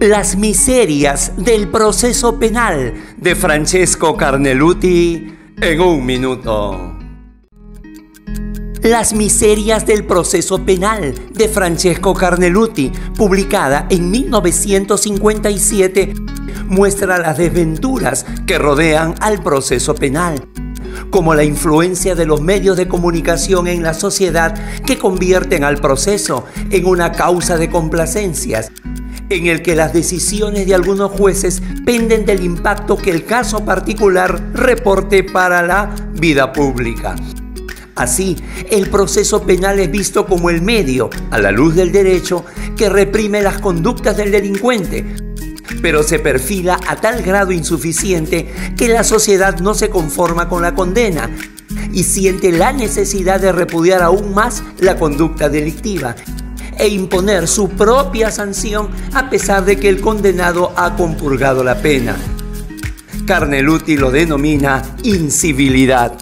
Las miserias del proceso penal de Francesco Carneluti en un minuto. Las miserias del proceso penal de Francesco Carneluti, publicada en 1957, muestra las desventuras que rodean al proceso penal como la influencia de los medios de comunicación en la sociedad que convierten al proceso en una causa de complacencias, en el que las decisiones de algunos jueces penden del impacto que el caso particular reporte para la vida pública. Así, el proceso penal es visto como el medio, a la luz del derecho, que reprime las conductas del delincuente, pero se perfila a tal grado insuficiente que la sociedad no se conforma con la condena y siente la necesidad de repudiar aún más la conducta delictiva e imponer su propia sanción a pesar de que el condenado ha compurgado la pena. Carneluti lo denomina incivilidad.